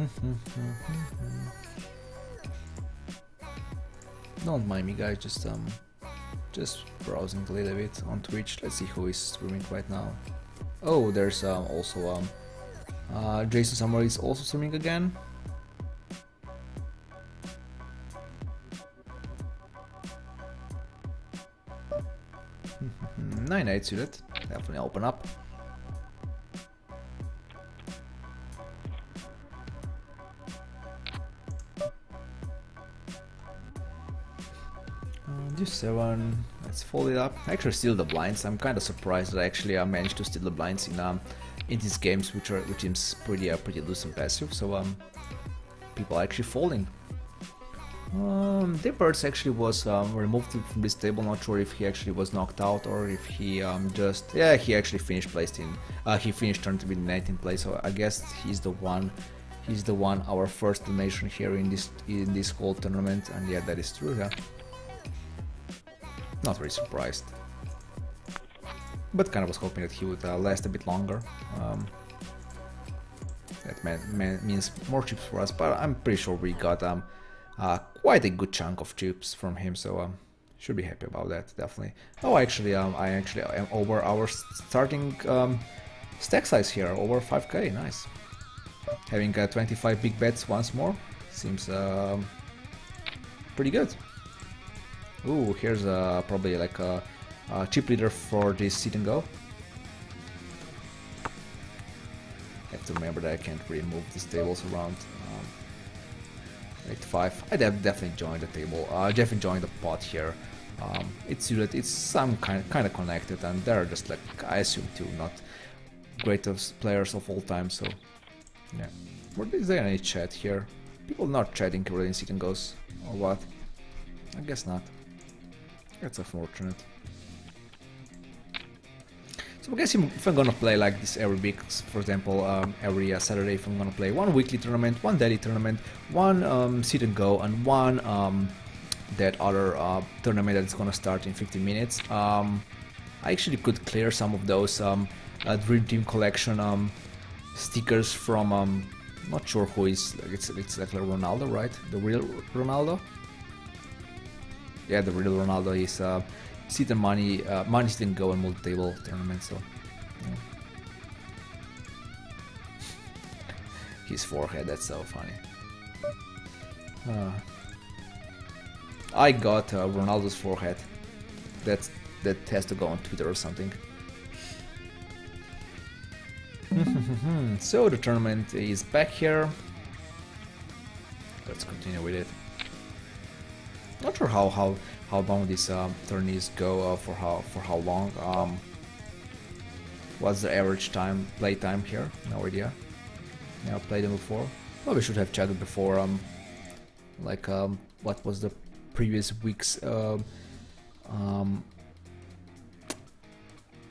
Don't mind me guys, just um just browsing a little bit on Twitch. Let's see who is streaming right now. Oh, there's um, also um, uh, Jason Somerville is also streaming again. Nine eight suited, definitely open up. Uh, 7 let's fold it up. I actually steal the blinds. I'm kind of surprised that actually I managed to steal the blinds in um, in these games, which are which seems pretty uh, pretty loose and passive. So um, people are actually folding. Um, Dipperts actually was um, removed from this table. Not sure if he actually was knocked out or if he um, just yeah he actually finished placed in. Uh, he finished turned to be in 19th place. So I guess he's the one. He's the one our first donation here in this in this whole tournament, and yeah, that is true. Yeah. Not very surprised. But kind of was hoping that he would uh, last a bit longer. Um, that means more chips for us, but I'm pretty sure we got um, uh, quite a good chunk of chips from him, so um, should be happy about that, definitely. Oh, actually, um, I actually am over our starting um, stack size here, over 5k, nice. Having uh, 25 big bets once more seems um, pretty good. Ooh, here's uh, probably like a, a, chip leader for this sit and go. I have to remember that I can't really move these tables around. Um, 85. I def definitely joined the table. Uh, definitely joined the pot here. Um, it's it's some kind kind of connected, and they're just like I assume two not greatest players of all time. So yeah, what is there any chat here? People not chatting really in sit and goes or what? I guess not. That's unfortunate. So I guess if I'm gonna play like this every week, for example, um, every uh, Saturday, if I'm gonna play one weekly tournament, one daily tournament, one um, sit and go, and one um, that other uh, tournament that's gonna start in 15 minutes, um, I actually could clear some of those um, uh, Dream Team collection um, stickers from, not sure who is, it's, it's like Ronaldo, right? The real Ronaldo? Yeah, the real Ronaldo is uh, and money. Uh, money didn't go in multi-table tournament, so. His forehead, that's so funny. Uh, I got uh, Ronaldo's forehead. That's that has to go on Twitter or something. so the tournament is back here. Let's continue with it. Not sure how how how long these um, go uh, for how for how long. Um, what's the average time play time here? No idea. Never played them before. Probably should have chatted before. Um, like um, what was the previous week's um, um,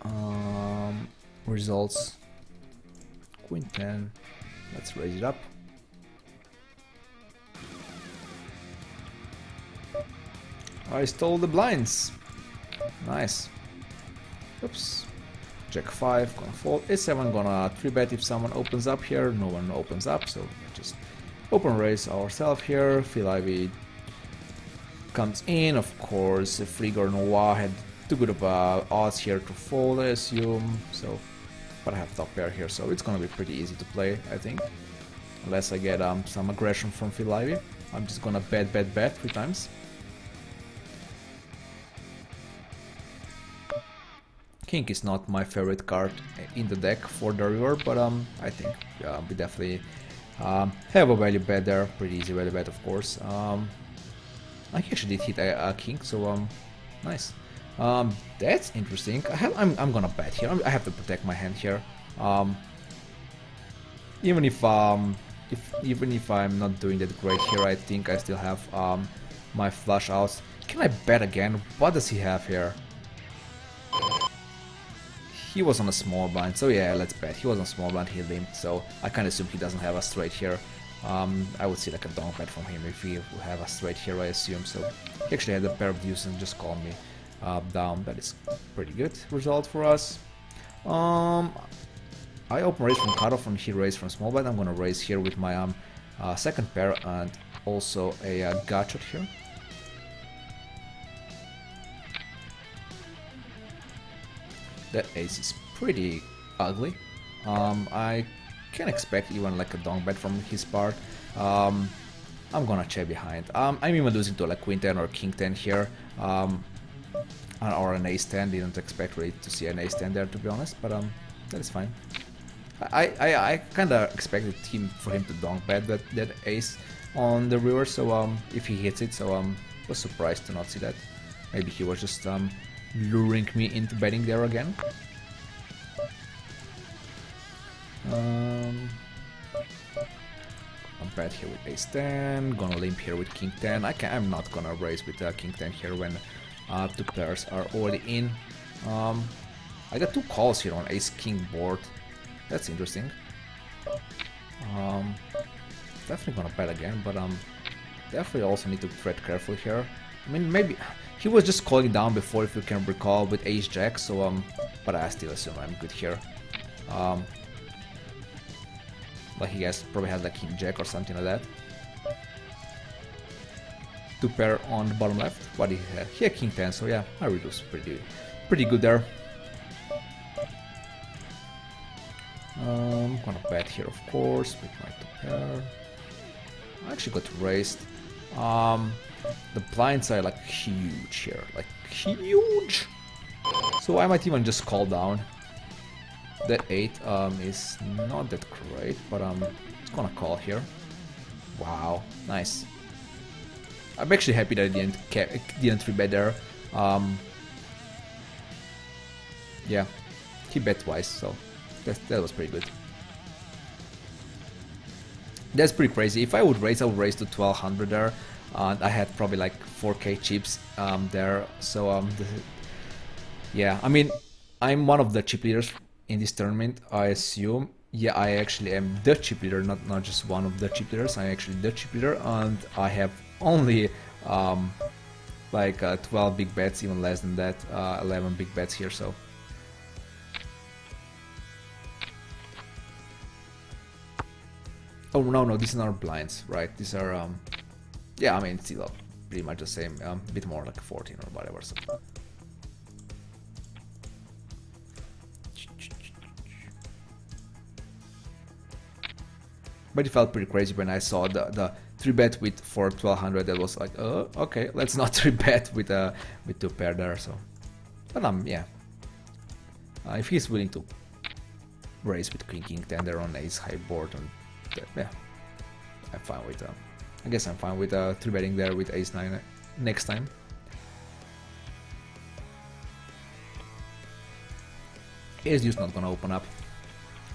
um, results? Queen 10. Let's raise it up. I stole the blinds. Nice. Oops. Jack 5, gonna fold. A7, gonna 3-bet if someone opens up here. No one opens up, so just open raise ourselves here. Phil Ivey comes in, of course. Frigor Noir had too good of uh, odds here to fold, I assume. So, but I have top pair here, so it's gonna be pretty easy to play, I think. Unless I get um, some aggression from Phil Ivey. I'm just gonna bet, bet, bet three times. King is not my favorite card in the deck for the river, but um, I think yeah, we definitely um, have a value bet there, pretty easy value bet of course. Um, I actually did hit a, a king, so um, nice. Um, that's interesting. I have, I'm, I'm gonna bet here. I have to protect my hand here. Um, even if um, if even if I'm not doing that great here, I think I still have um, my flush outs. Can I bet again? What does he have here? He was on a small blind, so yeah, let's bet. He was on small blind, he limped, so I kind of assume he doesn't have a straight here. Um, I would see like a donk bet from him if he would have a straight here, I assume. So he actually had a pair of deuces and just called me uh, down. That is pretty good result for us. Um, I open raise from cutoff and he raised from small blind. I'm gonna raise here with my um, uh, second pair and also a uh, gotcha here. That ace is pretty ugly. Um, I can expect even like a donk bet from his part. Um, I'm gonna check behind. Um, I'm even losing to like queen 10 or king 10 here. Um, or an ace 10. Didn't expect really to see an ace 10 there to be honest, but um, that is fine. I I, I kind of expected him for him to donk bet that that ace on the river, so um, if he hits it, so um, was surprised to not see that. Maybe he was just um, luring me into betting there again. Um, I'm bet here with ace 10, gonna limp here with king 10. I can, I'm not gonna raise with uh, king 10 here when uh, two players are already in. Um, I got two calls here on ace king board. That's interesting. Um, definitely gonna bet again, but um, definitely also need to tread carefully here. I mean, maybe he was just calling down before, if you can recall, with ace jack. So um, but I still assume I'm good here. Um, like he has probably has like king jack or something like that. Two pair on the bottom left. What did he had? He had king 10, so yeah, I reduced pretty pretty good there. Um, I'm gonna bet here, of course, with my two pair. I actually got raised. Um, the blinds are like huge here, like huge. So I might even just call down that 8 um, is not that great, but I'm um, it's gonna call here. Wow, nice. I'm actually happy that I didn't didn't rebet there. Um, yeah, he bet twice, so that that was pretty good. That's pretty crazy. If I would raise, I would raise to 1200 there. And I had probably like 4k chips um, there. So um, the, yeah, I mean, I'm one of the chip leaders in this tournament, I assume. Yeah, I actually am the chip leader, not, not just one of the chip leaders. I'm actually the chip leader, and I have only um, like uh, 12 big bets, even less than that, uh, 11 big bets here, so. Oh, no, no, these are not blinds, right? These are, um, yeah, I mean, it's still pretty much the same, um, a bit more like 14 or whatever, so. But it felt pretty crazy when I saw the, the 3 bet with for 1200 that was like, oh, okay, let's not 3 bet with, uh, with 2 pair there, so. But um, yeah. Uh, if he's willing to raise with King 10 there on ace high board, and yeah, I'm fine with uh, I guess I'm fine with uh, 3 betting there with ace 9 next time. Ace just not gonna open up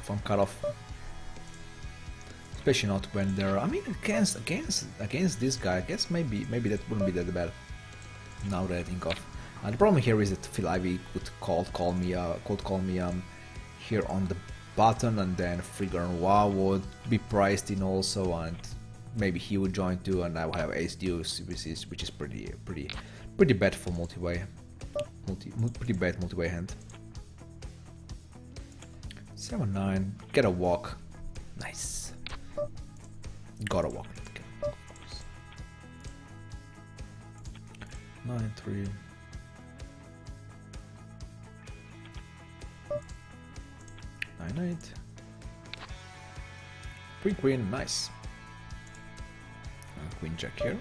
from cutoff especially not when they're. I mean, against against against this guy, I guess maybe maybe that wouldn't be that bad. Now that I think of. Uh, the problem here is that Phil Ivey could call call me uh, could call me um here on the button, and then Frigga Noir would be priced in also, and maybe he would join too, and I would have Ace Deuce, which is which is pretty pretty pretty bad for multi-way, multi pretty bad multi-way hand. Seven nine, get a walk, nice. Gotta walk. 9 3. Nine eight. Queen queen, nice. Queen jack here.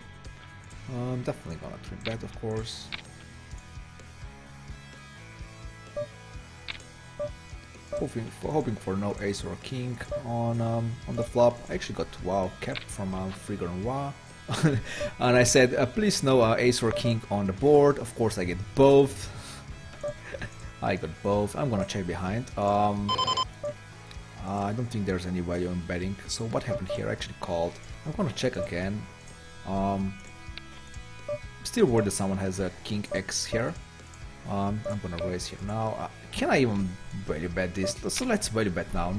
I'm um, definitely gonna trim that, of course. hoping for, hoping for no ace or king on um, on the flop. I actually got wow kept from um, Frigga Noir. and I said, uh, please no uh, ace or king on the board. Of course, I get both. I got both. I'm gonna check behind. Um, uh, I don't think there's any value in betting. So what happened here? I actually called. I'm gonna check again. Um, still worried that someone has a king x here. Um, I'm gonna raise here now. Uh, can I even value bet this? So let's value bet now.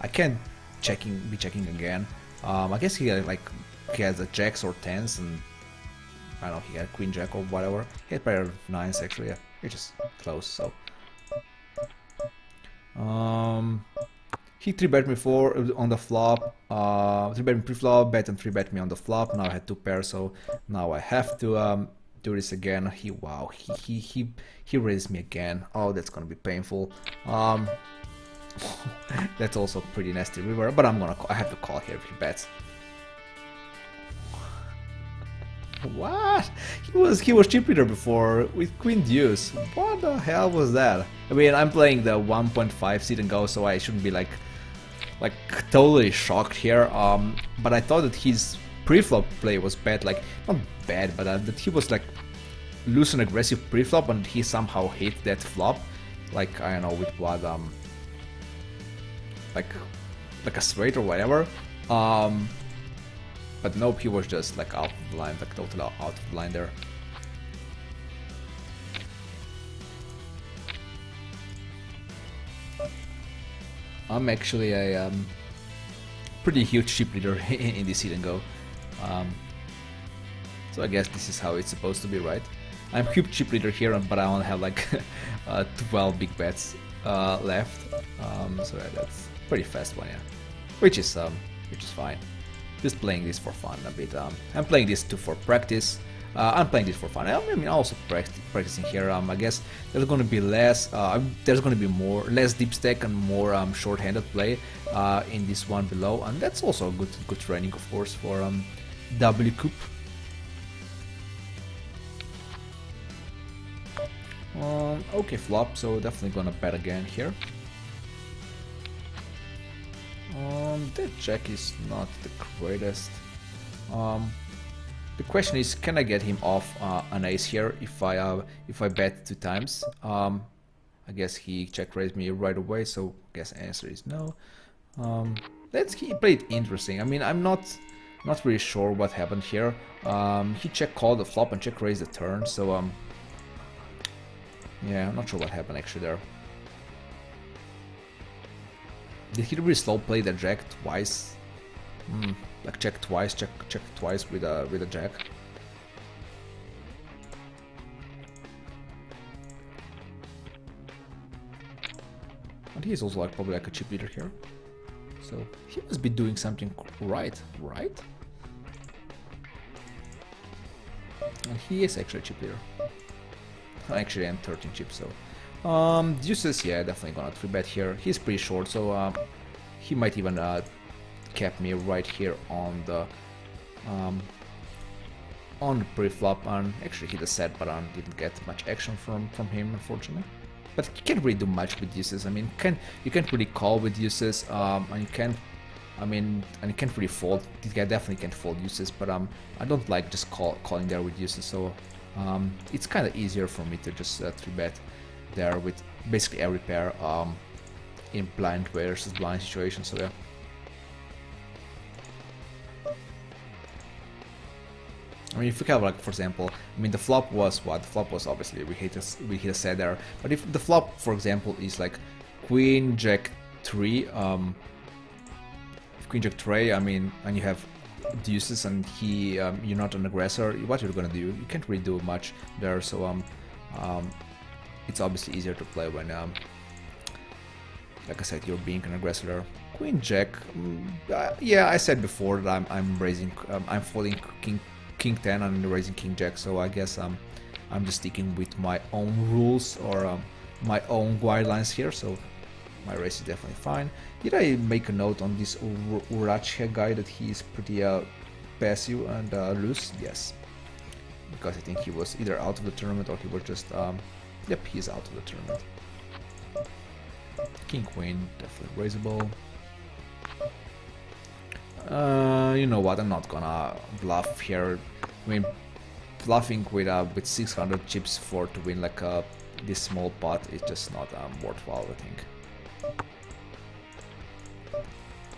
I can't checking be checking again. Um, I guess he had, like he has a jacks or tens and I don't know he had queen jack or whatever. He had pair of nines actually. Yeah, it's just close. So um, he 3-bet me 4 on the flop, uh, 3-bet me pre-flop, bet and 3-bet me on the flop. Now I had two pairs, so now I have to um, do this again. He, wow, he, he, he, he raised me again. Oh, that's gonna be painful. Um, that's also pretty nasty river, but I'm gonna, I have to call here if he bets. What? He was he was chip leader before with Queen Deuce. What the hell was that? I mean, I'm playing the 1.5 sit and go, so I shouldn't be like like totally shocked here. Um, but I thought that his pre-flop play was bad, like not bad, but uh, that he was like loose and aggressive pre-flop, and he somehow hit that flop, like I don't know with what um like like a straight or whatever. Um, but nope, he was just like out of line, like totally out of line there. I'm actually a um, pretty huge chip leader in this sit and go. Um, so I guess this is how it's supposed to be, right? I'm huge chip leader here, but I only have like uh, 12 big bets uh, left. Um, so yeah, that's pretty fast one, yeah. Which is um, which is fine just playing this for fun a bit. Um, I'm playing this too for practice. Uh, I'm playing this for fun. I mean, also practicing here. Um, I guess there's going to be less. Uh, there's going to be more, less deep stack and more um, short-handed play uh, in this one below, and that's also a good, good training, of course, for um, WCOOP. Um, okay, flop. So definitely gonna bet again here. Um, that jack is not the greatest. Um, the question is, can I get him off uh, an ace here if I uh, if I bet two times? Um, I guess he check raised me right away, so I guess answer is no. Um, let's he played interesting. I mean, I'm not not really sure what happened here. Um, he check called the flop and check raised the turn, so um, yeah, I'm not sure what happened actually there. Did he really slow play the jack twice? Hmm, like check twice, check check twice with a with a jack. And he's also like probably like a chip leader here. So he must be doing something right, right? And he is actually a chip leader. Actually, I'm 13 chips, so um, Deuces, yeah, definitely gonna 3-bet here. He's pretty short, so uh, he might even uh, cap me right here on the um, on pre-flop and actually hit the set button. Didn't get much action from from him, unfortunately. But you can't really do much with Deuces. I mean, can you can't really call with Deuces, um, and you can't. I mean, and you can't really fold. This guy definitely can't fold deuces but um, I don't like just call calling there with deuces so um, it's kind of easier for me to just uh, 3-bet there with basically every pair um, in blind versus blind situation. So yeah. I mean, if we have like, for example, I mean, the flop was what? The flop was obviously we hit a, we hit a set there. But if the flop, for example, is like Queen Jack three, um, Queen Jack three, I mean, and you have deuces and he, um, you're not an aggressor. What you're gonna do? You can't really do much there. So um, um, it's obviously easier to play when, um, like I said, you're being an aggressor. Queen Jack, mm, uh, yeah, I said before that I'm, I'm raising, um, I'm folding King King 10 and raising King Jack, so I guess I'm, I'm just sticking with my own rules or um, my own guidelines here, so my race is definitely fine. Did I make a note on this Ur guy that he is pretty uh, passive and uh, loose? Yes, because I think he was either out of the tournament or he was just um, Yep, he's out of the tournament. King Queen, definitely raisable. Uh, you know what? I'm not gonna bluff here. I mean, bluffing with uh, with 600 chips for to win like a uh, this small pot is just not um, worthwhile. I think.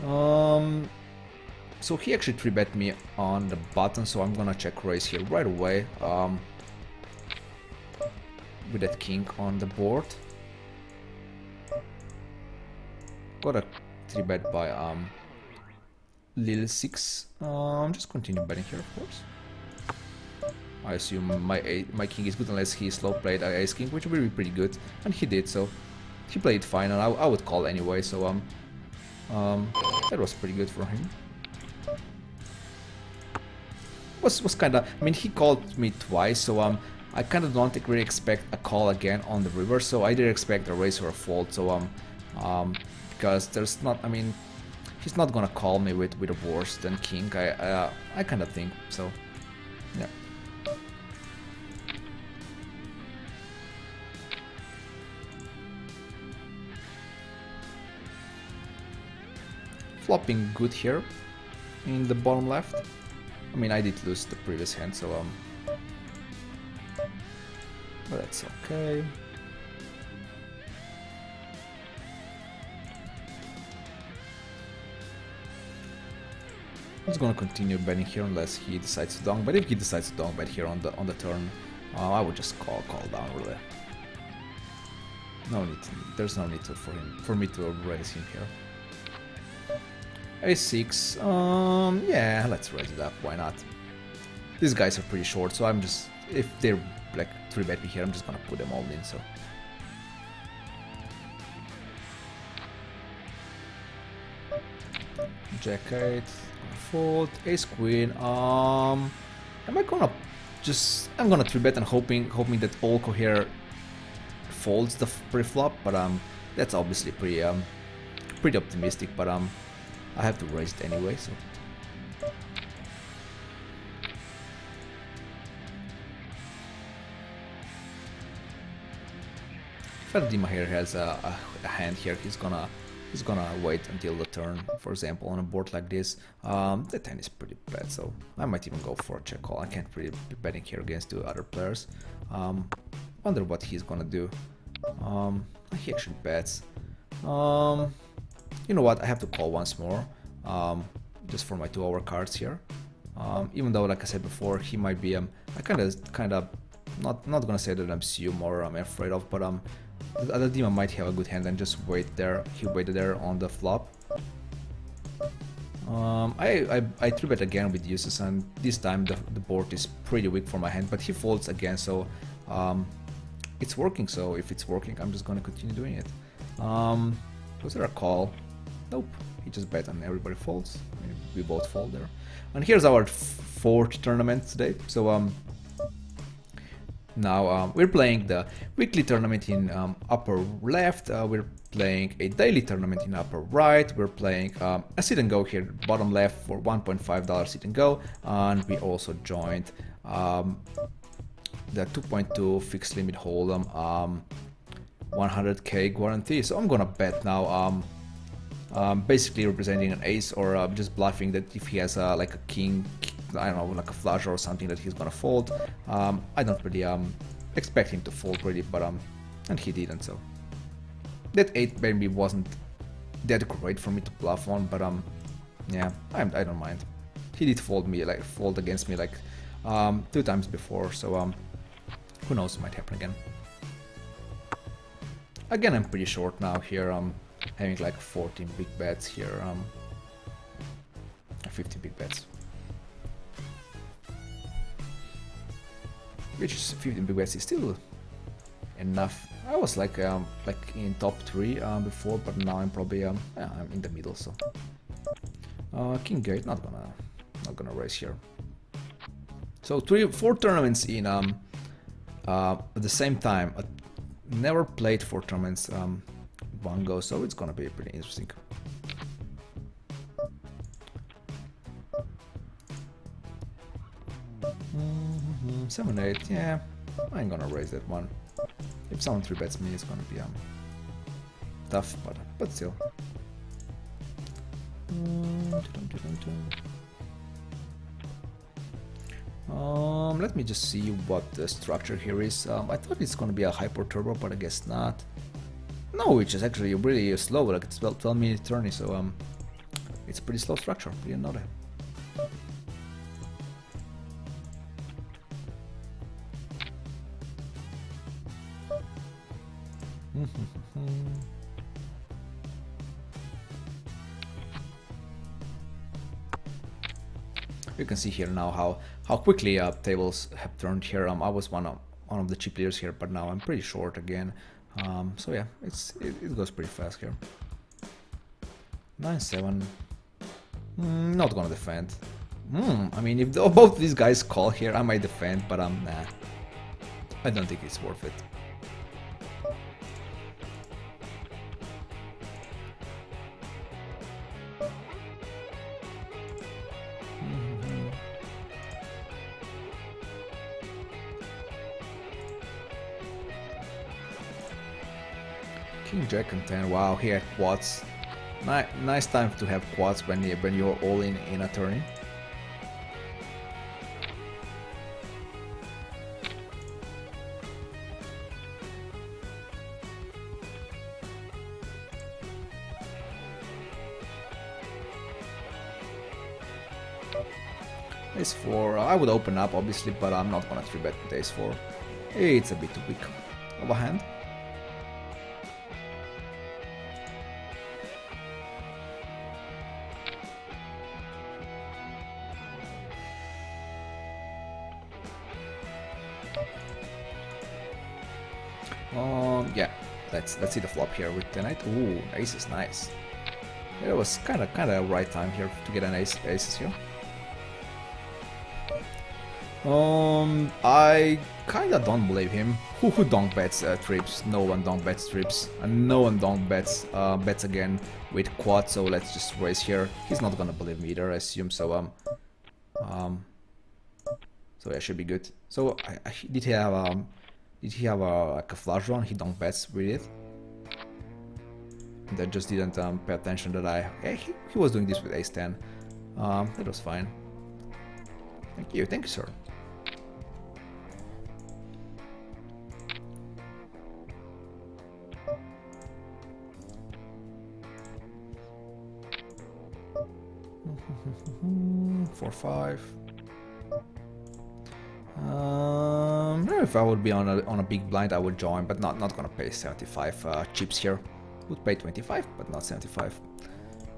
Um. So he actually 3-bet me on the button, so I'm gonna check raise here right away. Um, with that king on the board. Got a 3 bet by um, Lil 6. Um, just continue betting here, of course. I assume my my king is good unless he slow played ace king, which would be pretty good, and he did, so he played fine, and I, I would call anyway. So um, Um, that was pretty good for him. Was was kind of. I mean, he called me twice, so um, I kind of don't really expect a call again on the river. So I did expect a raise or a fold. So um, um, because there's not. I mean, he's not gonna call me with with a worse than king. I uh, I kind of think so. Yeah. Flopping good here in the bottom left. I mean, I did lose the previous hand, so um, but that's okay. He's gonna continue betting here unless he decides to donk, but if he decides to donk bet here on the on the turn, uh, I would just call call down really. No need, to, there's no need to, for him for me to raise him here. A6, um, yeah, let's raise it up, why not? These guys are pretty short, so I'm just, if they're like 3 bet me here, I'm just gonna put them all in, so. Jack 8, fold, ace queen, um, am I gonna just, I'm gonna 3 bet and hoping, hoping that Olko here folds the pre-flop, but um, that's obviously pretty, um, pretty optimistic, but um, I have to raise it anyway, so. If Ferdima here has a, a, a, hand here, he's gonna he's gonna wait until the turn, for example, on a board like this. Um, the 10 is pretty bad, so I might even go for a check call. I can't really be betting here against two other players. Um, wonder what he's gonna do. Um, he actually bets. Um, you know what, I have to call once more, um, just for my two hour cards here. Um, even though, like I said before, he might be, um, I kind of, kind of, not not gonna say that I'm assume or I'm afraid of, but um, the other demon might have a good hand and just wait there. He waited there on the flop. Um, I, I, I three bet again with deuces and this time the, the board is pretty weak for my hand, but he folds again, so um, it's working. So if it's working, I'm just gonna continue doing it. Um, was there a call? Nope. He just bet and everybody folds. We both fold there. And here's our fourth tournament today. So um, now um, we're playing the weekly tournament in um, upper left. Uh, we're playing a daily tournament in upper right. We're playing um, a sit and go here, bottom left for $1.5 sit and go. And we also joined um, the 2.2 fixed limit hold'em 100k um, guarantee. So I'm gonna bet now. Um, basically representing an ace or uh, just bluffing that if he has uh, like a king, I don't know, like a flush or something that he's gonna fold. Um, I don't really um, expect him to fold really, but um, and he didn't. So that eight maybe wasn't that great for me to bluff on, but um, yeah, I, I don't mind. He did fold me like fold against me like um, two times before, so um, who knows, might happen again. Again, I'm pretty short now here. Um, having like 14 big bets here, um, 15 big bets. Which is 15 big bets is still enough. I was like um, like in top three um, before, but now I'm probably um, yeah, I'm in the middle. So uh, King Gate not gonna not gonna race here. So three four tournaments in um uh, at the same time. I never played four tournaments um, one go, so it's gonna be pretty interesting. 7, 8, yeah, I ain't gonna raise that one. If someone 3 bets me, it's gonna be um, tough, but, but still. Um, let me just see what the structure here is. Um, I thought it's gonna be a hyper turbo, but I guess not. No, which is actually really slow, like it's 12, 12 minute tourney, so um, it's pretty slow structure, didn't know see here now how how quickly uh, tables have turned here. Um, I was one of one of the chip players here, but now I'm pretty short again. Um, so yeah, it's it, it, goes pretty fast here. 9-7. Mm, not gonna defend. Hmm, I mean, if the, both these guys call here, I might defend, but I'm um, nah. I don't think it's worth it. King Jack and 10, wow, he had quads. Ni nice time to have quads when, you, when you're all in in a tourney. Ace 4, uh, I would open up obviously, but I'm not gonna 3-bet with Ace 4. It's a bit too weak of let's let's see the flop here with the knight. Ooh, ace is nice. It was kind of kind of right time here to get an ace aces here. Um, I kind of don't believe him. Who who donk bets uh, trips? No one donk bets trips, and no one donk bets uh, bets again with quad. So let's just raise here. He's not gonna believe me either, I assume. So um, um, so yeah, should be good. So I, I did he have um did he have a, like a flush run? He donk bets with it. That just didn't um, pay attention that I... Yeah, he, he was doing this with ace 10. Um, that was fine. Thank you, thank you, sir. Four, five. Um, if I would be on a, on a big blind, I would join, but not, not gonna pay 75 uh, chips here. Would pay 25, but not 75.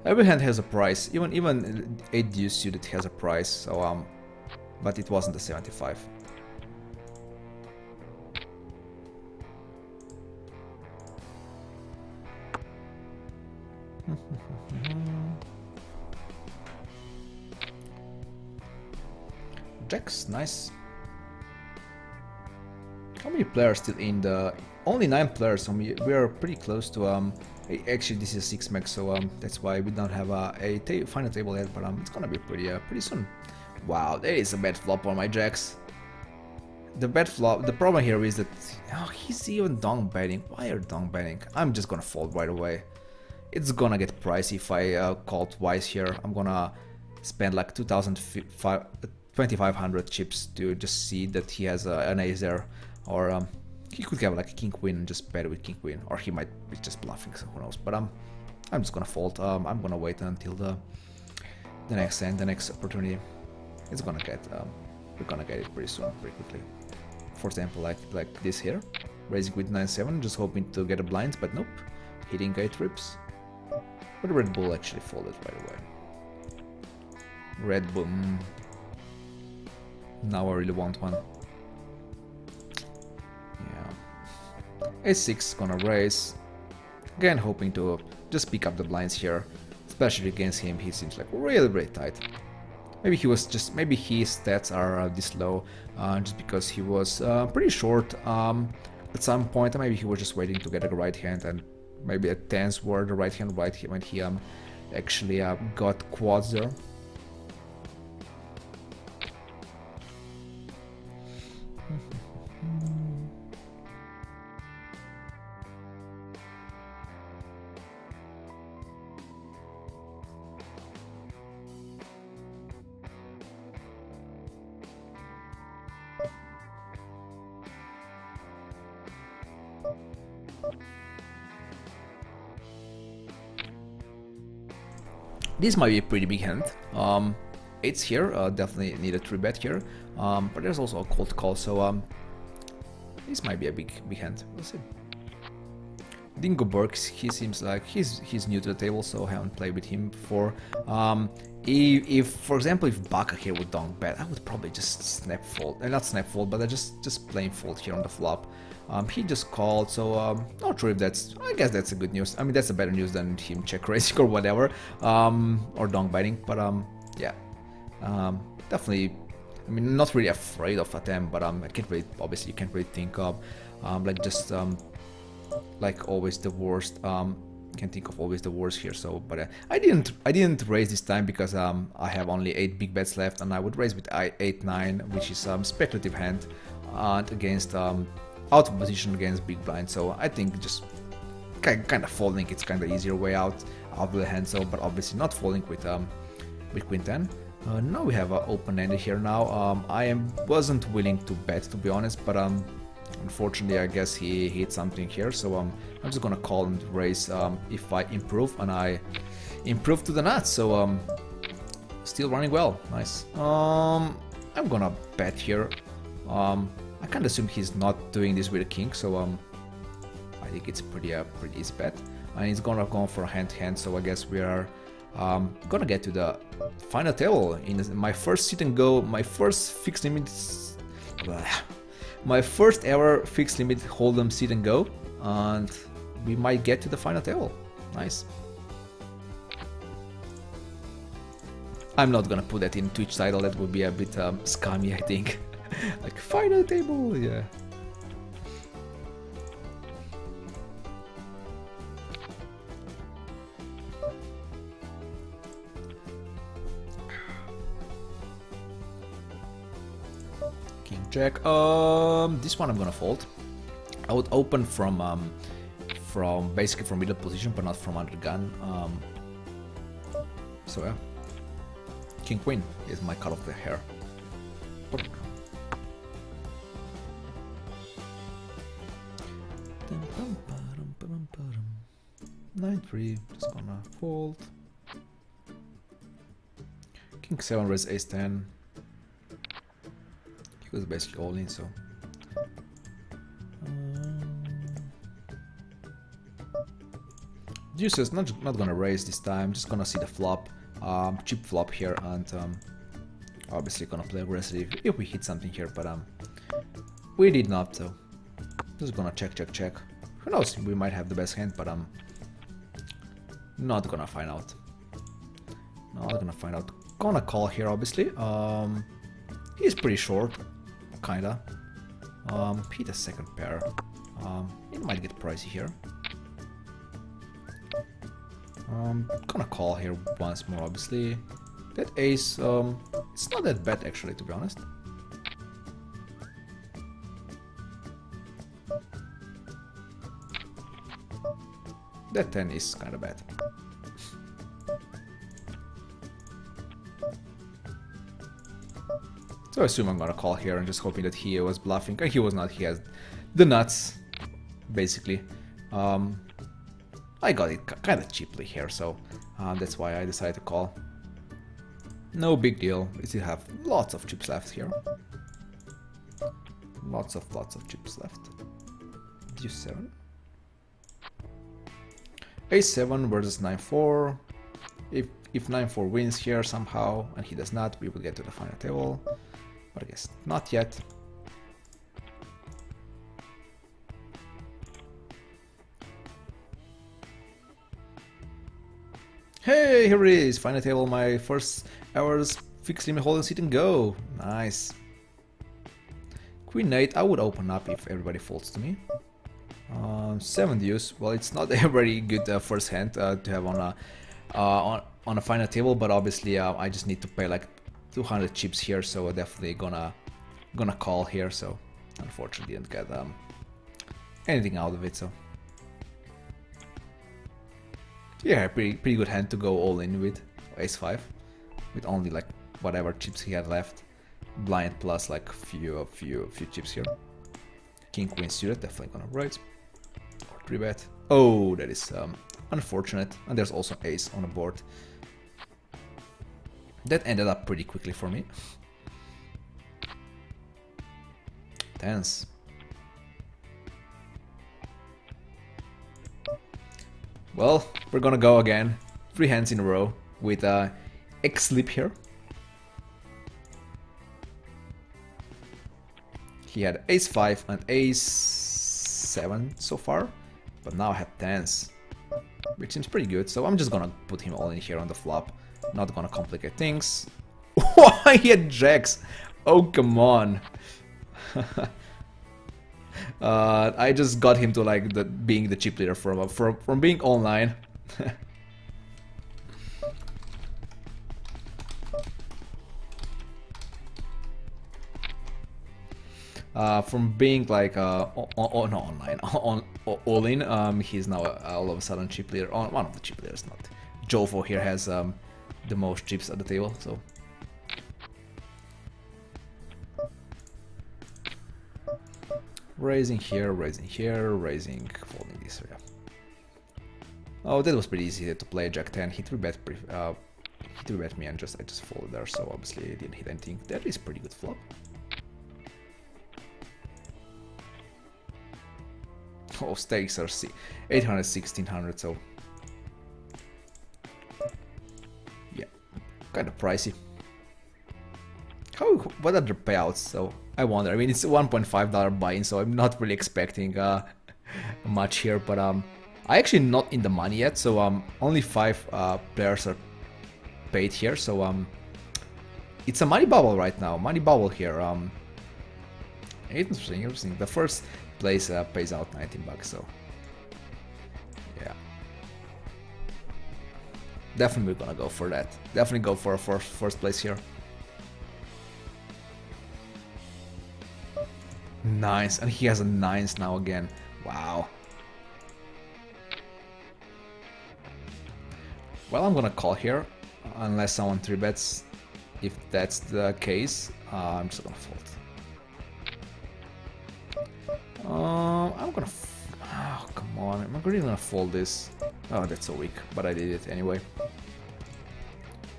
Every hand has a price, even even 8 deuce suited has a price, so um, but it wasn't a 75. Jacks, nice. Many players still in the... Only 9 players, so we, we are pretty close to... um. Actually, this is 6 max, so um, that's why we don't have a, a ta final table yet, but um, it's gonna be pretty uh, pretty soon. Wow, there is a bad flop on my jacks. The bad flop, the problem here is that oh, he's even down betting. Why are down betting? I'm just gonna fold right away. It's gonna get pricey if I uh, call twice here. I'm gonna spend like 2,500 chips to just see that he has uh, an ace there. Or um, he could have like a king queen and just bet with king queen, or he might be just bluffing, so who knows. But um, I'm just gonna fold. Um, I'm gonna wait until the the next end, the next opportunity. It's gonna get um, we're gonna get it pretty soon, pretty quickly. For example, like like this here, raising with 9-7, just hoping to get a blind, but nope, hitting 8 trips. But Red Bull actually folded right away. Red Bull. Mm. Now I really want one. A6 gonna raise. Again hoping to just pick up the blinds here. Especially against him, he seems like really really tight. Maybe he was just, maybe his stats are uh, this low uh, just because he was uh, pretty short um, at some point. Maybe he was just waiting to get a right hand and maybe a tens were the right hand right when he um, actually uh, got quads there. This might be a pretty big hand. Um, it's here, uh, definitely need a 3-bet here, um, but there's also a cold call, so um, this might be a big big hand, we'll see. Dingo Burks, he seems like he's he's new to the table, so I haven't played with him before. Um, If, if, for example, if Baka here would donk bet, I would probably just snap fold, uh, not snap fold, but I just just plain fold here on the flop. Um, he just called, so um, not sure if that's, I guess that's a good news. I mean, that's a better news than him check raising or whatever, um, or donk betting, but um, yeah, um, definitely, I mean, not really afraid of attempt, but um, I can't really, obviously you can't really think of, um, like just, um, like always the worst, um, can think of always the worst here. So, but uh, I didn't I didn't raise this time because um, I have only eight big bets left, and I would raise with eight nine, which is um speculative hand, and against um out of position against big blind. So I think just kind of folding it's kind of easier way out of the hand. So, but obviously not folding with um with queen ten. Uh, now we have an open ended here. Now um, I am wasn't willing to bet to be honest, but um Unfortunately, I guess he hit something here, so um, I'm just gonna call and raise um, if I improve, and I improve to the nuts, so um, still running well, nice. Um, I'm gonna bet here. Um, I can't assume he's not doing this with a king, so um, I think it's pretty uh, pretty easy bet. And he's gonna go for hand-hand, so I guess we are um, gonna get to the final table in my first sit and go, my first fixed limit my first ever fixed limit hold'em sit and go, and we might get to the final table. Nice. I'm not gonna put that in Twitch title, that would be a bit um, scummy, I think. like, final table, yeah. Check. Um, this one I'm gonna fold. I would open from um, from basically from middle position, but not from under gun. Um, so yeah, king queen is my cut of the hair. Nine three, just gonna fold. King seven raise ace ten was basically all in, so. Um, Deuce is not, not gonna raise this time, just gonna see the flop, um, chip flop here, and um, obviously gonna play aggressive if we hit something here, but um, we did not, so just gonna check, check, check. Who knows, we might have the best hand, but I'm not gonna find out. Not gonna find out. Gonna call here, obviously. Um, he's pretty short, kinda. Um, Pete a second pair. Um, it might get pricey here. Um, gonna call here once more, obviously. That ace, um, it's not that bad actually, to be honest. That 10 is kinda bad. So I assume I'm gonna call here and just hoping that he was bluffing. And he was not, he has the nuts, basically. Um, I got it kind of cheaply here, so uh, that's why I decided to call. No big deal, we still have lots of chips left here. Lots of, lots of chips left. D7. A7 versus 9-4. If if 9-4 wins here somehow, and he does not, we will get to the final table. I guess not yet. Hey, here it is! Final table, my first hours fixed limit hold'em sit and go. Nice. Queen 8, I would open up if everybody folds to me. Um, 7 deuce, well it's not a very good uh, first hand uh, to have on a, uh, on, on a final table, but obviously uh, I just need to pay like 200 chips here, so definitely gonna gonna call here. So unfortunately, didn't get um, anything out of it. So yeah, pretty pretty good hand to go all in with Ace five, with only like whatever chips he had left. Blind plus like few few few chips here. King Queen suited, definitely gonna raise. Or three bet. Oh, that is um, unfortunate. And there's also ace on the board. That ended up pretty quickly for me. Tense. Well, we're gonna go again. Three hands in a row with uh, X-Slip here. He had ace-5 and ace-7 so far, but now I have 10s, which seems pretty good, so I'm just gonna put him all in here on the flop. Not gonna complicate things. Why he had jacks? Oh, come on. uh, I just got him to like the being the chip leader from from from being online. uh, from being like uh, on, on, online, on, on all in, um, he's now uh, all of a sudden chip leader. On one of the chip leaders, not Jovo here has um, the most chips at the table, so. Raising here, raising here, raising, folding this, yeah. Oh, that was pretty easy to play Jack 10. He 3 bet, uh, he 3 bet me and just I just folded there, so obviously I didn't hit anything. That is pretty good flop. Oh, stakes are 800, 1600, so... kind of pricey. How, what are the payouts, so I wonder. I mean, it's $1.5 buy-in, so I'm not really expecting uh, much here, but um, I actually not in the money yet, so um, only five uh, players are paid here, so um, it's a money bubble right now, money bubble here. Um, interesting, interesting. The first place uh, pays out 19 bucks, so Definitely gonna go for that. Definitely go for a first, first place here. Nice, and he has a nines now again. Wow. Well, I'm gonna call here, unless someone 3 bets. If that's the case, uh, I'm just gonna fold. Um, I'm gonna. Oh, come on. Am I really gonna fold this? Oh, that's so weak, but I did it anyway.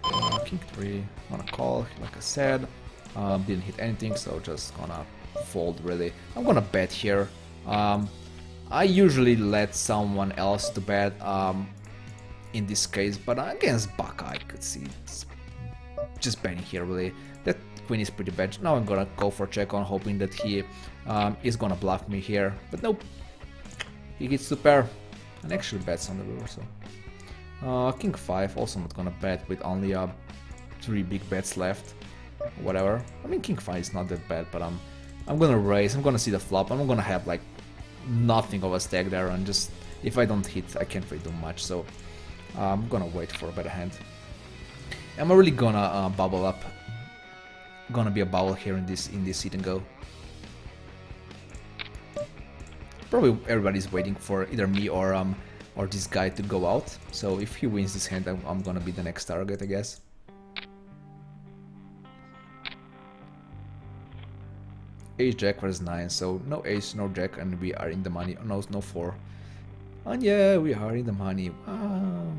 Uh, king 3, gonna call, like I said. Um, didn't hit anything, so just gonna fold really. I'm gonna bet here. Um, I usually let someone else to bet um, in this case, but against Baka I could see just betting here really. That queen is pretty bad. Now I'm gonna go for check on hoping that he um, is gonna bluff me here. But nope. He gets to pair and actually bets on the river, so. Uh, king 5, also not gonna bet with only uh, 3 big bets left. Whatever. I mean, king 5 is not that bad, but I'm, I'm gonna raise, I'm gonna see the flop, I'm gonna have like nothing of a stack there and just, if I don't hit, I can't really do much, so uh, I'm gonna wait for a better hand. Am I really gonna uh, bubble up gonna be a bubble here in this in this sit and go. Probably everybody's waiting for either me or um or this guy to go out. So if he wins this hand, I'm, I'm gonna be the next target, I guess. Ace Jack versus 9, so no Ace, no Jack, and we are in the money. No, no 4. And yeah, we are in the money. Wow.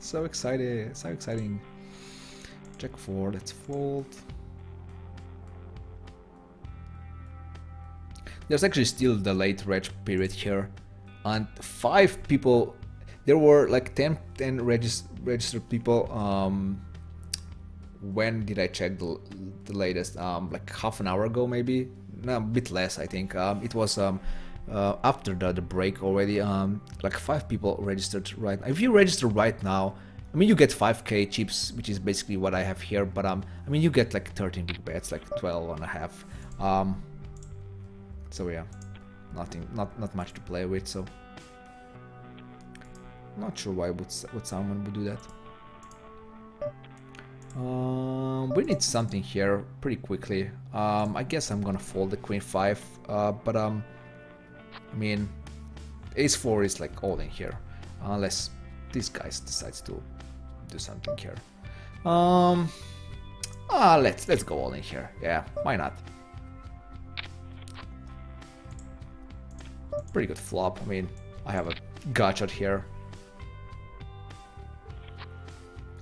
So excited, so exciting. Check 4, let's fold. There's actually still the late reg period here. And 5 people, there were like 10, 10 regis registered people. Um, when did I check the, the latest? Um, like half an hour ago maybe? No, a bit less I think. Um, it was um, uh, after the, the break already. Um, like 5 people registered right. If you register right now, I mean, you get 5k chips, which is basically what I have here, but um, I mean, you get like 13 big bets, like 12 and a half. Um, so yeah, nothing, not not much to play with. So not sure why would would someone would do that. Um, we need something here pretty quickly. Um, I guess I'm gonna fold the queen five, uh, but um, I mean, ace four is like all in here, unless this guy decides to do something here. Um, ah, let's let's go all in here. Yeah, why not? Pretty good flop. I mean, I have a gotcha here.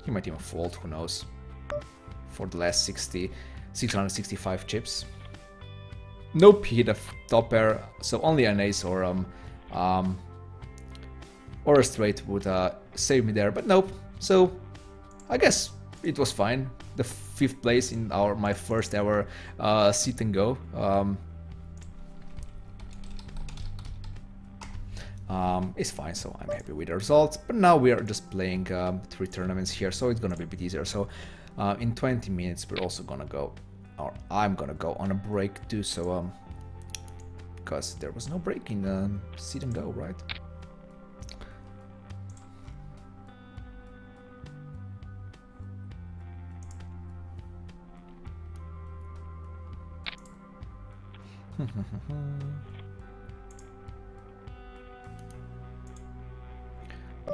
He might even fold, who knows. For the last 60, 665 chips. Nope, he hit a top pair, so only an ace or um, um or a straight would uh, save me there, but nope, So I guess it was fine. The fifth place in our my first ever uh, sit and go. Um, um, fine, so I'm happy with the results. But now we are just playing um, three tournaments here, so it's gonna be a bit easier. So uh, in 20 minutes, we're also gonna go, or I'm gonna go on a break too. So um, because there was no break in um, sit and go, right?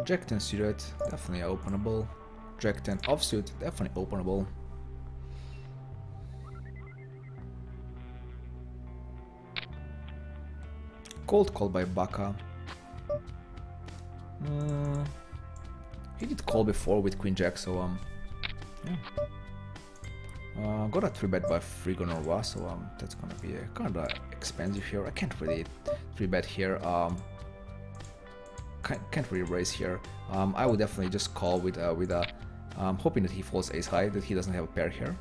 Jack 10 suited, definitely openable. Jack 10 offsuit, definitely openable. Cold call by Baka. Uh, he did call before with Queen Jack, so um, yeah. Uh, got a 3 bet by Frigo Norwa, so um, that's gonna be uh, kind of expensive here. I can't really 3 bet here. Um, can't, really raise here. Um, I would definitely just call with uh, with a, um, hoping that he falls ace high, that he doesn't have a pair here.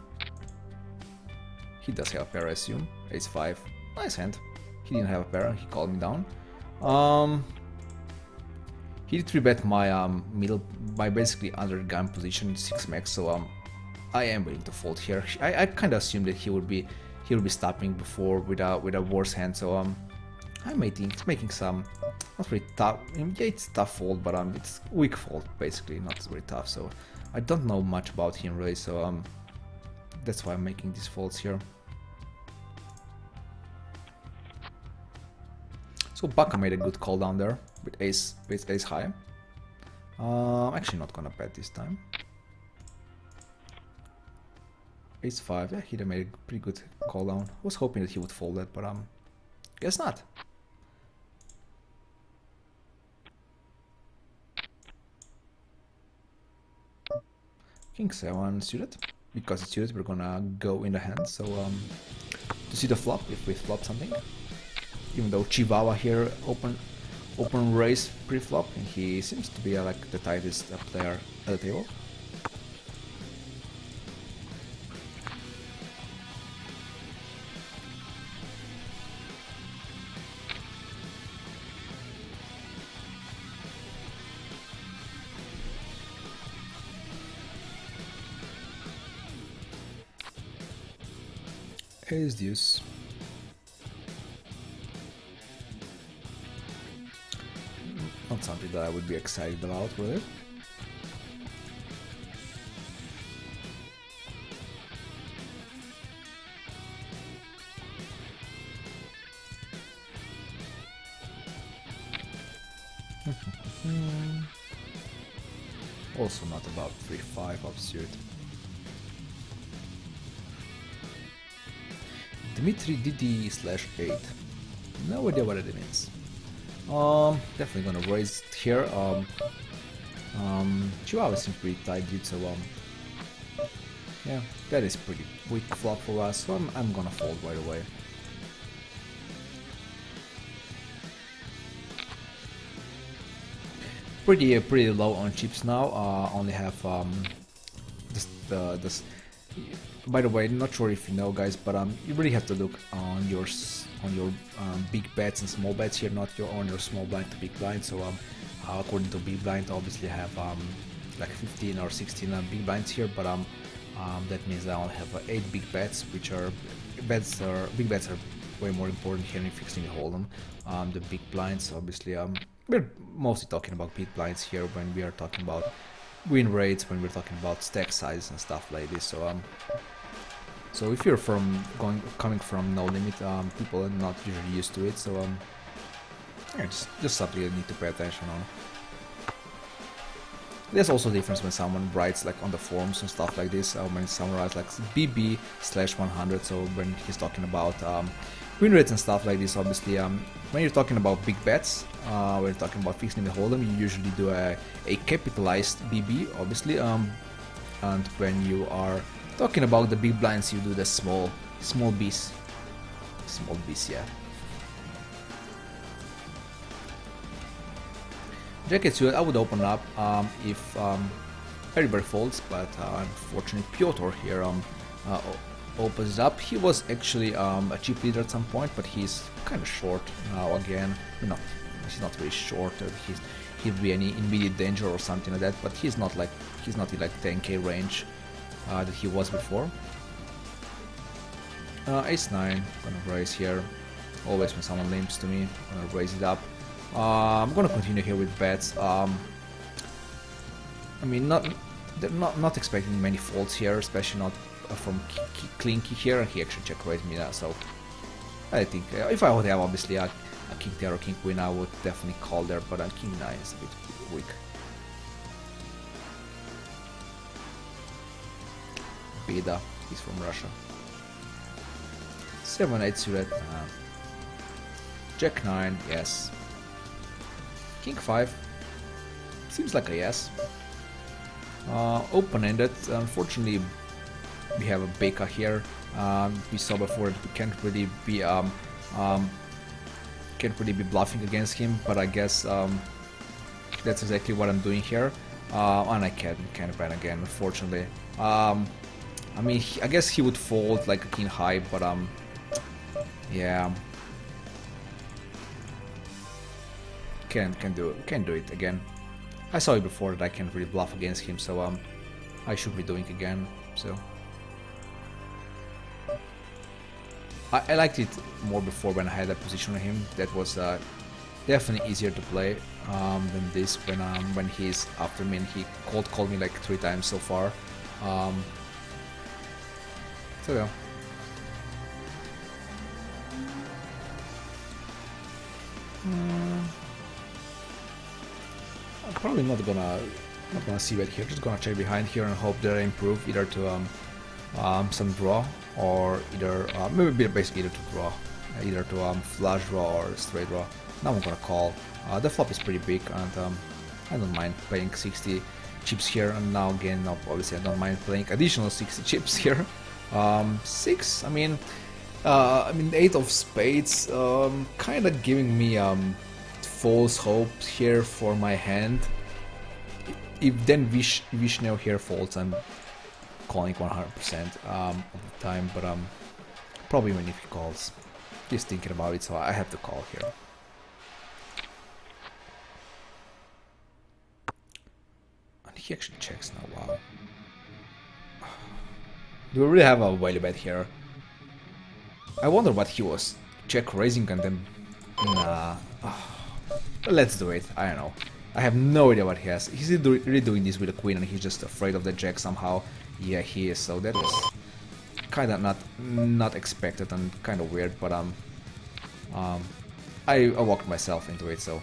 He does have a pair, I assume. Ace 5. Nice hand. He didn't have a pair, he called me down. Um, he did 3 bet my um, middle, my basically under gun position, 6 max, so um, I am willing to fold here. I, I kind of assumed that he would be he would be stopping before with a with a worse hand. So um, I'm making making some not really tough. Yeah, it's tough fold, but um, it's weak fold basically, not very tough. So I don't know much about him really. So um, that's why I'm making these folds here. So Baka made a good call down there with ace with ace high. Uh, I'm actually not gonna bet this time. Ace 5, yeah, he made a pretty good call down. Was hoping that he would fold that, but um, guess not. King 7 suited. Because it's suited, we're gonna go in the hand, so um, to see the flop, if we flop something. Even though Chihuahua here open open raise pre-flop, and he seems to be uh, like the tightest uh, player at the table. Ace deuce. Not something that I would be excited about, really. also not about 3-5 offsuit. Dimitri DD slash 8. No idea what it means. Um, definitely gonna raise here. Um, um, Chihuahua seems pretty tight, dude, so um, yeah, that is pretty weak flop for us, so I'm, I'm gonna fold right away. Pretty uh, pretty low on chips now. Uh, only have um, the this by the way, not sure if you know, guys, but um, you really have to look on your on your um, big bets and small bets here, not your on your small blind to big blind. So um, uh, according to big blind, obviously have um, like 15 or 16 uh, big blinds here, but um, um, that means I only have uh, eight big bets, which are bets are big bets are way more important here in fixing the hold'em. Um, the big blinds, obviously, um, we're mostly talking about big blinds here when we are talking about win rates, when we're talking about stack size and stuff like this. So um, so if you're from going coming from no limit, um, people are not usually used to it. So um, yeah, just just something you need to pay attention on. There's also a difference when someone writes like on the forums and stuff like this. Uh, when someone writes like BB slash 100, so when he's talking about um, win rates and stuff like this, obviously, um, when you're talking about big bets, uh, when you're talking about fixing the hold'em, you usually do a, a capitalized BB, obviously. Um, and when you are Talking about the big blinds, you do the small, small bees. Small bees, yeah. Jacket suit, I would open up um, if um, everybody folds, but uh, unfortunately Piotr here um, uh, opens up. He was actually um, a chip leader at some point, but he's kind of short now again. No, he's not very short. Uh, he's he'd be any immediate danger or something like that, but he's not like he's not in like 10k range uh, that he was before. Uh, ace 9, gonna raise here. Always when someone limps to me, gonna raise it up. Uh, I'm gonna continue here with bets. Um, I mean, not they're not not expecting many faults here, especially not uh, from Klinky here. He actually check raised me that, so I think uh, if I would have obviously a, a King 10 or King Queen, I would definitely call there, but a King 9 is a bit weak. Beda, he's from Russia. 7 8 suited. Uh, Jack 9, yes. King 5. Seems like a yes. Uh, Open-ended. Unfortunately, we have a Beka here. Um, we saw before that we can't really be um, um, can't really be bluffing against him, but I guess um, that's exactly what I'm doing here. Uh, and I can't can't ban again, unfortunately. Um, I mean, he, I guess he would fold like a king high, but um, yeah, can can do. Can do it again. I saw it before that I can't really bluff against him, so um, I should be doing again. So I, I liked it more before when I had that position on him. That was uh, definitely easier to play um, than this when um, when he's after me and he cold called me like three times so far. Um, Mm. I'm probably not gonna not gonna see it here. Just gonna check behind here and hope that I improve either to um, um, some draw or either uh, maybe basically either to draw, either to um, flush draw or straight draw. Now I'm gonna call. Uh, the flop is pretty big and um, I don't mind playing 60 chips here and now again obviously I don't mind playing additional 60 chips here. Um, six, I mean, uh, I mean eight of spades, um, kind of giving me um, false hope here for my hand. If then Vish Vishnel here falls, I'm calling 100% um, of the time, but um, probably when if he calls. Just thinking about it, so I have to call here. And he actually checks now, wow. Do we really have a bet here? I wonder what he was. Check raising and then... Nah. Oh. Let's do it. I don't know. I have no idea what he has. He's really doing this with a queen and he's just afraid of the jack somehow. Yeah, he is. So that was kind of not not expected and kind of weird, but um, um, I, I walked myself into it, so.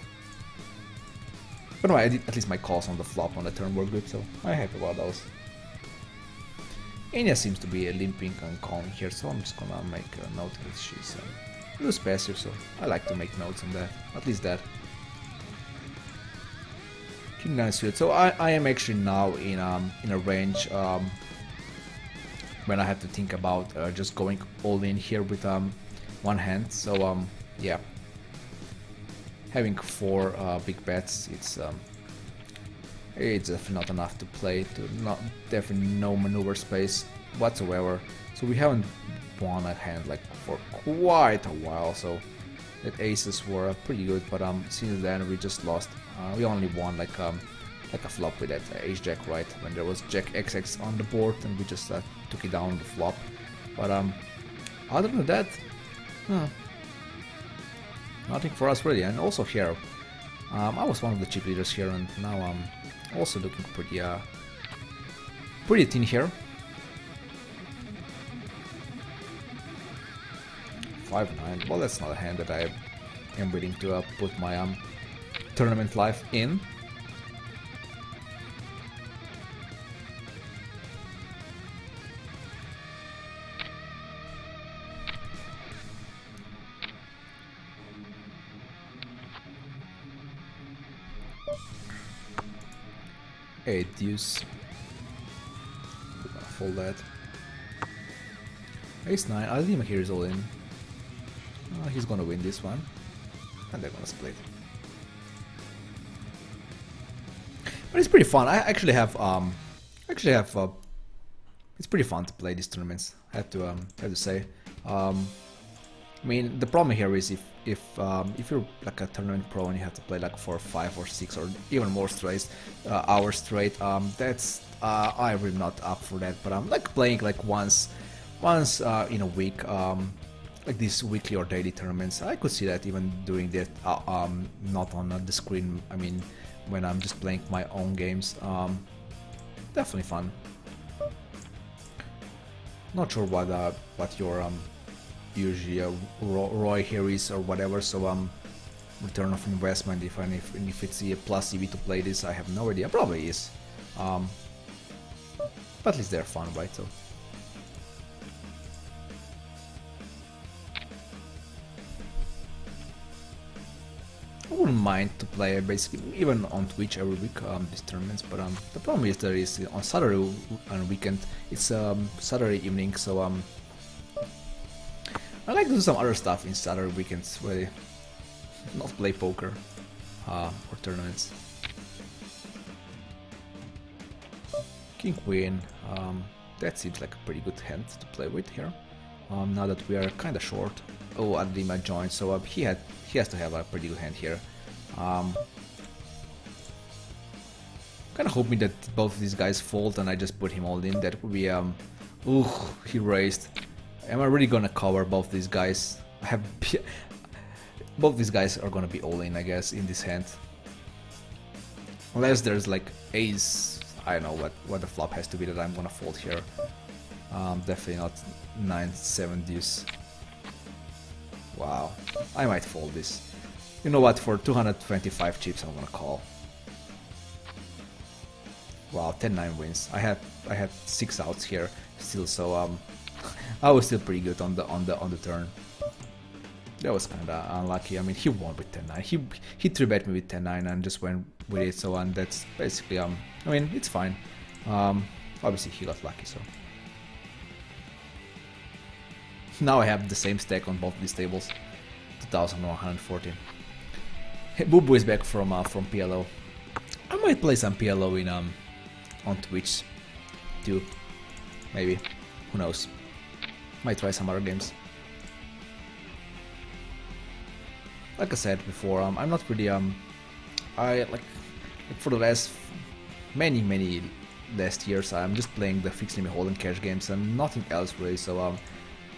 But no, did, at least my calls on the flop on the turn were good, so I'm happy about those. Enya seems to be limping and calling here, so I'm just gonna make a note that she's uh, loose passive, so I like to make notes on that, at least that. King 9 suited, so I, I am actually now in um in a range um when I have to think about uh, just going all in here with um one hand, so um yeah. Having four uh, big bets, it's um, it's definitely not enough to play, to not definitely no maneuver space whatsoever. So we haven't won a hand like for quite a while, so that aces were pretty good, but um since then we just lost. Uh, we only won like um like a flop with that ace jack right when there was jack xx on the board and we just uh, took it down the flop. But um other than that, nothing for us really. And also here, um, I was one of the chip leaders here, and now I'm also looking pretty uh pretty thin here. 5-9, well that's not a hand that I am willing to uh, put my um, tournament life in. Deuce. Fold that. Ace 9, Azima here is all in. Uh, he's gonna win this one. And they're gonna split. But it's pretty fun. I actually have um, Actually, have uh, it's pretty fun to play these tournaments. I have to um, have to say. Um, I mean, the problem here is if if um, if you're like a tournament pro and you have to play like for five or six or even more straight uh, hours straight, um, that's uh, I'm really not up for that. But I'm like playing like once once uh, in a week, um, like these weekly or daily tournaments. I could see that even doing that, uh, um, not on the screen. I mean, when I'm just playing my own games. Um, definitely fun. Not sure what uh, what your um, usually uh, ROI here is or whatever. So um, return of investment. If and if, if it's a plus EV to play this, I have no idea. Probably is. Um, but at least they're fun, right? So. I wouldn't mind to play basically even on Twitch every week um, these tournaments, but um, the problem is there is on Saturday and weekend it's um, Saturday evening, so um, Do some other stuff in Saturday weekends, really, not play poker uh, or tournaments. King Queen, um, that seems like a pretty good hand to play with here. Um, now that we are kinda short. Oh, Adlima joined, so uh, he had he has to have a pretty good hand here. Um, kind of hoping that both of these guys fold and I just put him all in. That would be um, ooh, he raised. Am I really gonna cover both these guys? I have both these guys are gonna be all in, I guess, in this hand. Unless there's like ace, I don't know what what the flop has to be that I'm gonna fold here. Um, definitely not 9-7 deuce. Wow, I might fold this. You know what, for 225 chips I'm gonna call. Wow, 10-9 wins. I had I had six outs here still, so um, I was still pretty good on the on the on the turn. That was kind of unlucky. I mean, he won with 10-9. He he three bet me with 10-9 and just went with it. So and that's basically um. I mean, it's fine. Um, obviously he got lucky. So now I have the same stack on both these tables. 2114. Hey, Bubu is back from uh, from PLO. I might play some PLO in um on Twitch too. Maybe. Who knows? Might try some other games. Like I said before, um, I'm not really um I like, for the last many many last years I'm just playing the fixed limit hold'em cash games and nothing else really. So um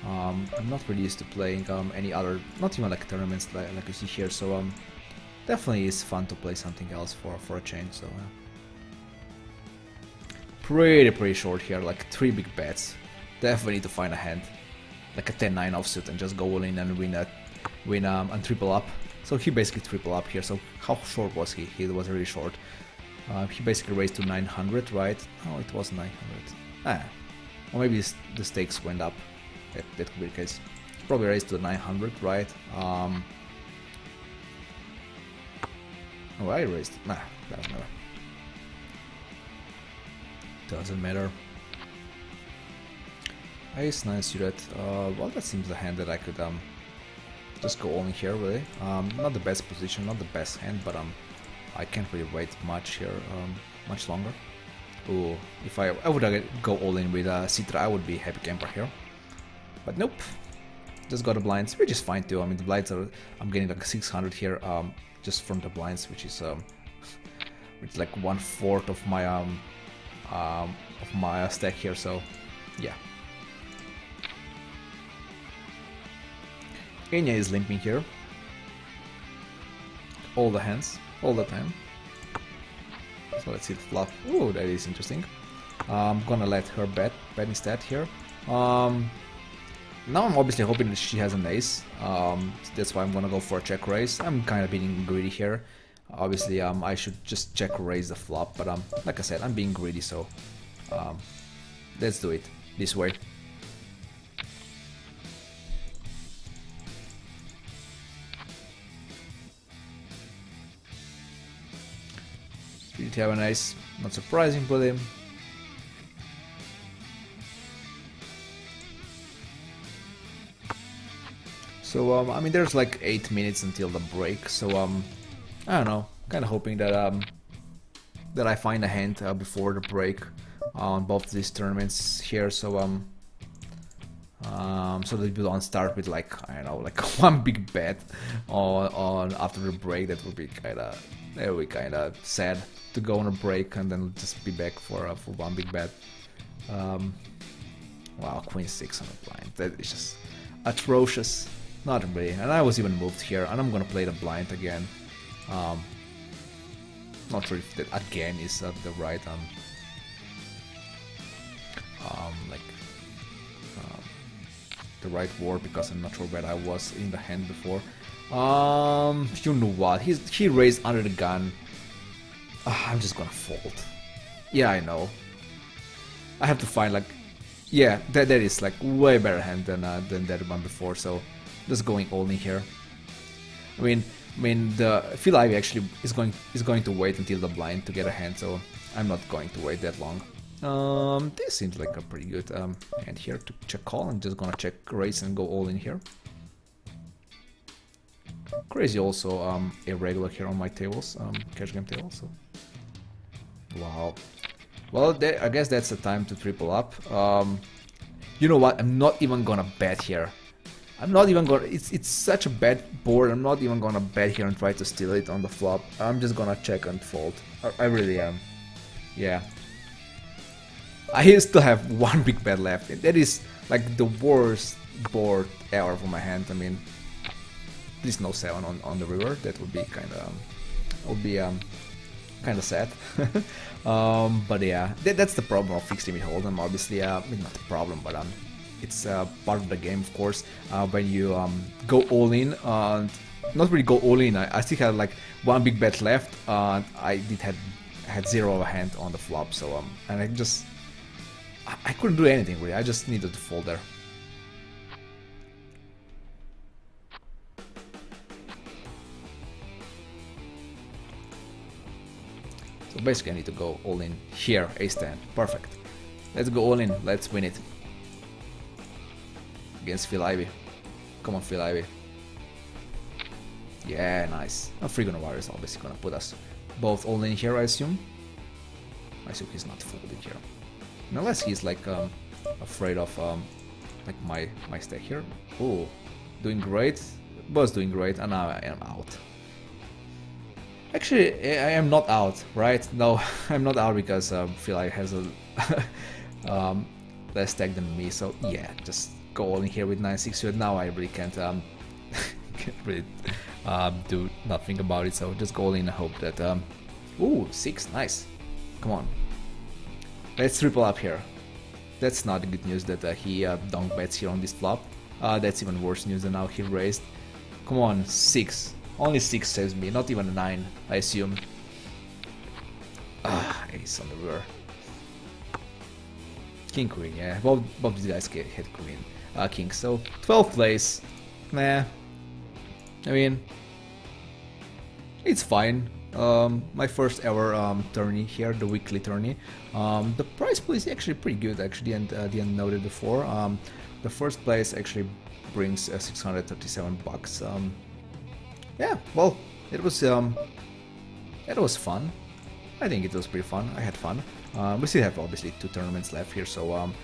um, I'm not really used to playing um, any other, not even like tournaments like, like you see here, so um, definitely is fun to play something else for, for a change, so uh, pretty pretty short here, like three big bets, definitely need to find a hand, like a 10-9 offsuit and just go all in and win a, win um, and triple up, so he basically triple up here, so how short was he? He was really short. Uh, he basically raised to 900, right? Oh, it was 900. Ah, or maybe the stakes went up that, that could be the case. Probably raised to 900, right? Um, oh, I raised. Nah, doesn't matter. Doesn't matter. Ace 9 suited. Uh, well, that seems the hand that I could um, just go all in here, really. Um, not the best position, not the best hand, but um, I can't really wait much here, um, much longer. Ooh, if I, I would go all in with uh, Citra, I would be happy camper here. But nope. Just got the blinds, which is fine too. I mean, the blinds are, I'm getting like 600 here, um, just from the blinds, which is, um, like one fourth of my, um, um, of my uh, stack here. So, yeah. Enya is limping here. All the hands, all the time. So let's see the flop. Ooh, that is interesting. Uh, I'm gonna let her bet, bet instead here. Um, now I'm obviously hoping that she has an ace, um, that's why I'm gonna go for a check raise. I'm kind of being greedy here. Obviously, um, I should just check raise the flop, but um, like I said, I'm being greedy, so um, let's do it this way. Have an ace? Not surprising for him. So um, I mean, there's like eight minutes until the break. So um, I don't know. Kind of hoping that um, that I find a hand uh, before the break. on both these tournaments here. So um, um, so that we don't start with like I don't know like one big bet on on after the break. That would be kind of that would be kind of sad to go on a break and then just be back for uh, for one big bet. Um, wow, queen six on the blind. That is just atrocious. Not really. And I was even moved here, and I'm gonna play the blind again. Um, not sure if that again is uh, the right um, um like um, the right word because I'm not sure where I was in the hand before. Um, you know what? He's he raised under the gun. Uh, I'm just gonna fold. Yeah, I know. I have to find like, yeah, that that is like way better hand than uh, than that one before. So just going all in here. I mean, I mean, the Phil Ivey actually is going is going to wait until the blind to get a hand, so I'm not going to wait that long. Um, this seems like a pretty good um, hand here to check call. I'm just gonna check raise and go all in here. Crazy also um, irregular here on my tables, um, cash game table. So wow. Well, I guess that's the time to triple up. Um, you know what? I'm not even gonna bet here. I'm not even gonna, it's, it's such a bad board, I'm not even gonna bet here and try to steal it on the flop. I'm just gonna check and fold. I, I really am. Yeah. I still have one big bet left. That is like the worst board ever for my hand. I mean, please no 7 on, on the river. That would be kind of, um, would be um, kind of sad. um, but yeah, that, that's the problem of fixed limit hold'em. Obviously, uh, not a problem, but um, it's uh, part of the game, of course. Uh, when you um, go all in, and not really go all in. I, I still had like one big bet left, and I did had had zero of a hand on the flop. So um, and I just I, I couldn't do anything really. I just needed to fold there. So basically I need to go all in here, ace 10. Perfect. Let's go all in, let's win it against Phil Ivey. Come on, Phil Ivey. Yeah, nice. A Frigo Novario is obviously gonna put us both all in here, I assume. I assume he's not folding here. Unless he's like um, afraid of um, like my my stack here. Oh, doing great. Both doing great, and now I am out. Actually, I am not out, right? No, I'm not out because um, has a um, less stack than me. So yeah, just go all in here with 9-6 but now I really can't, um, can't really um, do nothing about it, so just go all in and hope that... Um, ooh, 6, nice. Come on. Let's triple up here. That's not good news that uh, he uh, donk bets here on this flop. Uh, that's even worse news than now he raised. Come on, 6. Only 6 saves me, not even a 9, I assume. Ah, ace on the river. King Queen, yeah. Both, both these guys hit Queen uh, king. So 12th place, nah. I mean, it's fine. Um, my first ever um, tourney here, the weekly tourney. Um, the prize pool is actually pretty good, actually, and uh, didn't noted before. Um, the first place actually brings uh, 637 bucks. Um, yeah, well, it was um, it was fun. I think it was pretty fun. I had fun. Uh, we still have obviously two tournaments left here, so um,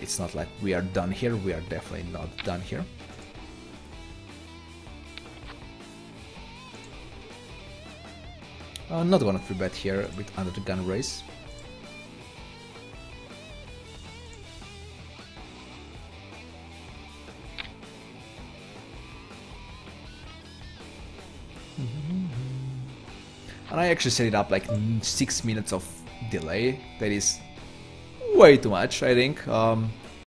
it's not like we are done here, we are definitely not done here. Uh, not gonna free bet here with under the gun race. And I actually set it up like 6 minutes of delay, that is way too much, I think. Um,